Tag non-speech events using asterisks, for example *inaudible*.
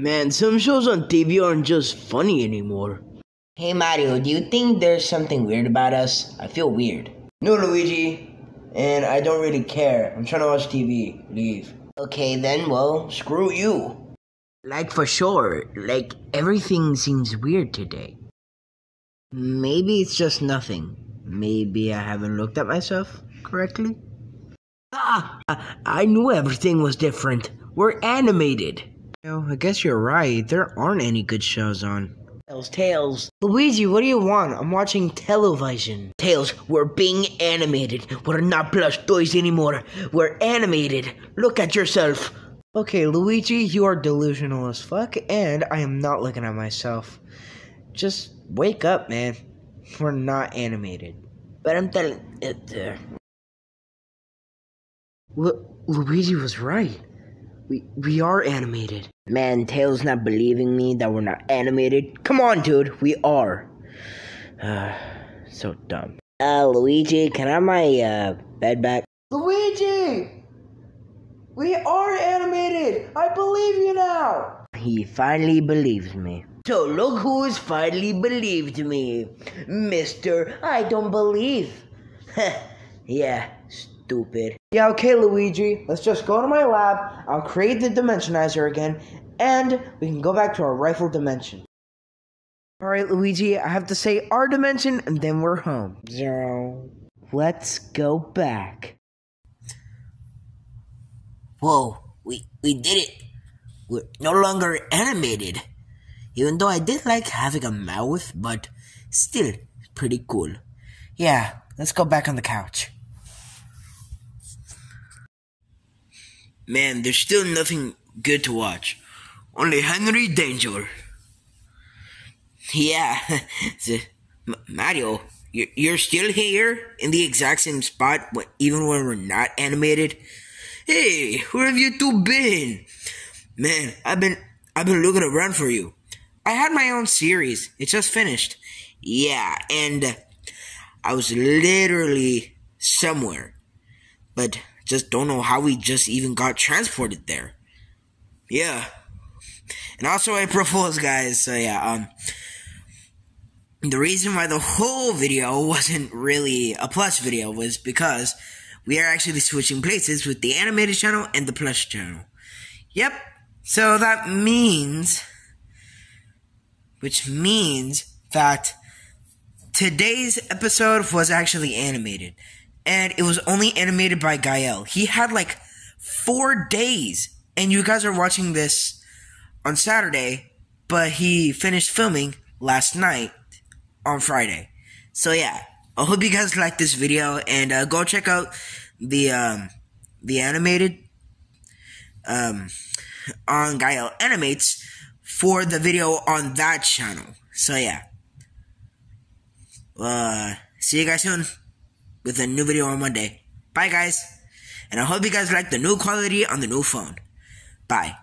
Man, some shows on TV aren't just funny anymore. Hey Mario, do you think there's something weird about us? I feel weird. No, Luigi. And I don't really care. I'm trying to watch TV. Leave. Okay, then, well, screw you. Like for sure, like everything seems weird today. Maybe it's just nothing. Maybe I haven't looked at myself correctly. Ah, I knew everything was different. We're animated. No, I guess you're right. There aren't any good shows on. Tails, Tails. Luigi, what do you want? I'm watching television. Tails, we're being animated. We're not plush toys anymore. We're animated. Look at yourself. Okay, Luigi, you are delusional as fuck, and I am not looking at myself. Just wake up, man. We're not animated. But I'm telling it there. Lu- Luigi was right. We we are animated. Man, Tails not believing me that we're not animated. Come on, dude, we are. Uh, *sighs* so dumb. Uh, Luigi, can I have my uh bed back? Luigi! We are animated! I believe you now! He finally believes me. So look who's finally believed me. Mister, I don't believe. *laughs* yeah, stupid. Yeah, okay, Luigi. Let's just go to my lab. I'll create the dimensionizer again, and we can go back to our rifle dimension. Alright, Luigi, I have to say our dimension, and then we're home. Zero. Let's go back. Whoa, we, we did it. We're no longer animated. Even though I did like having a mouth, but still pretty cool. Yeah, let's go back on the couch. Man, there's still nothing good to watch. Only Henry Danger. Yeah, *laughs* Mario, you're, you're still here in the exact same spot, even when we're not animated. Hey, where have you two been? Man, I've been I've been looking around for you. I had my own series. It just finished. Yeah, and I was literally somewhere, but just don't know how we just even got transported there. Yeah. And also April Fool's guys, so yeah, um the reason why the whole video wasn't really a plus video was because we are actually switching places with the animated channel and the plus channel. Yep. So that means which means that today's episode was actually animated and it was only animated by Gael. He had like 4 days and you guys are watching this on Saturday, but he finished filming last night on Friday. So yeah, I hope you guys like this video and uh, go check out the um the animated um on Gael Animates for the video on that channel. So yeah. Uh see you guys soon with a new video on Monday. Bye guys. And I hope you guys like the new quality on the new phone. Bye.